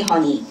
honey.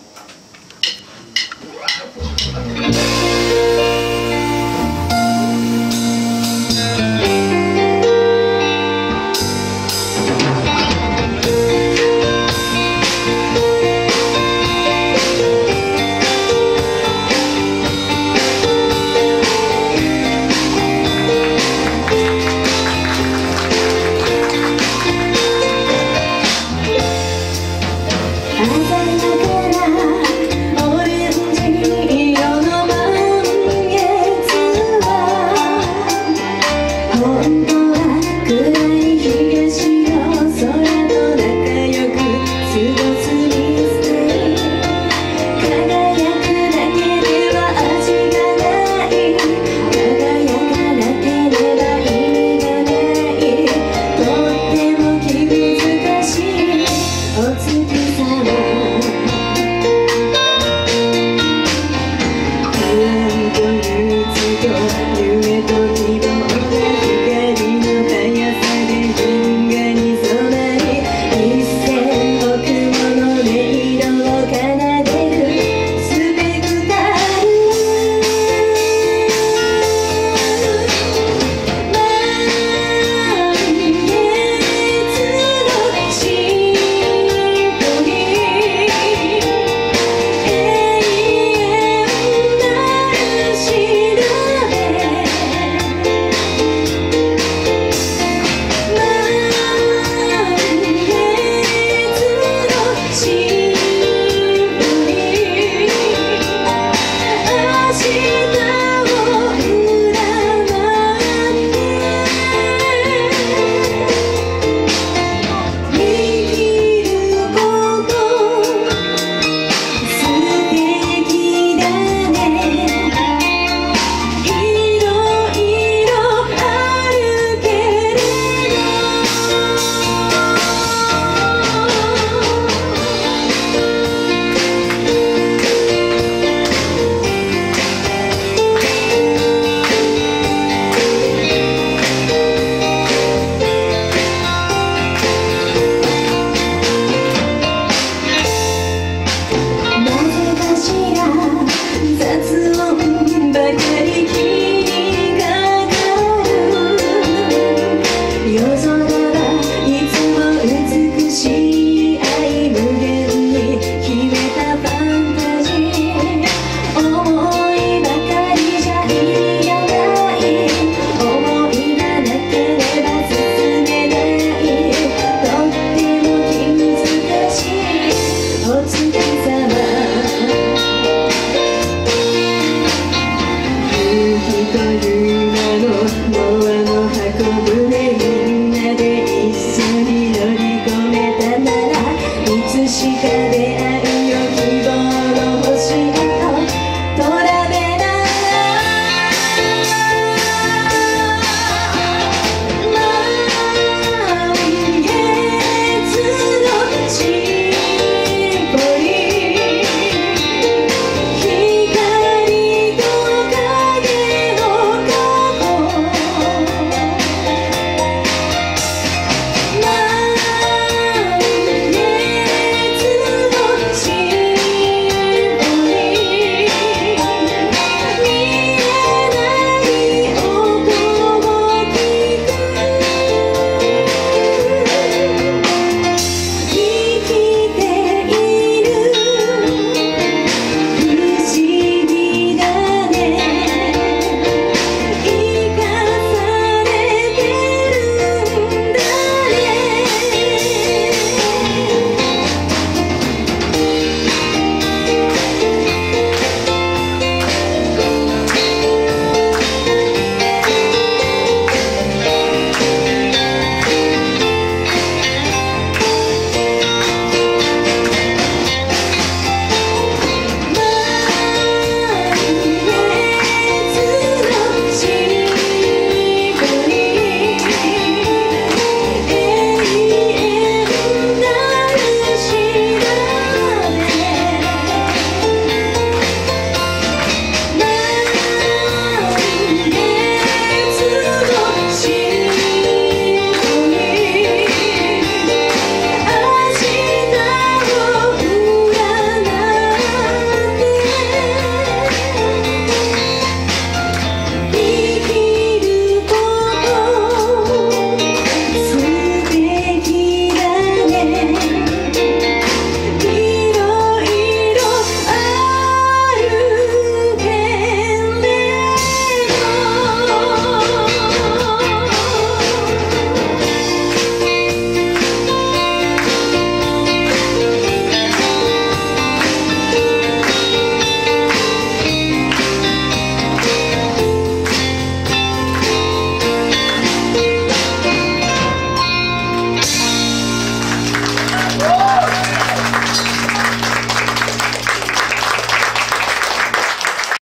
see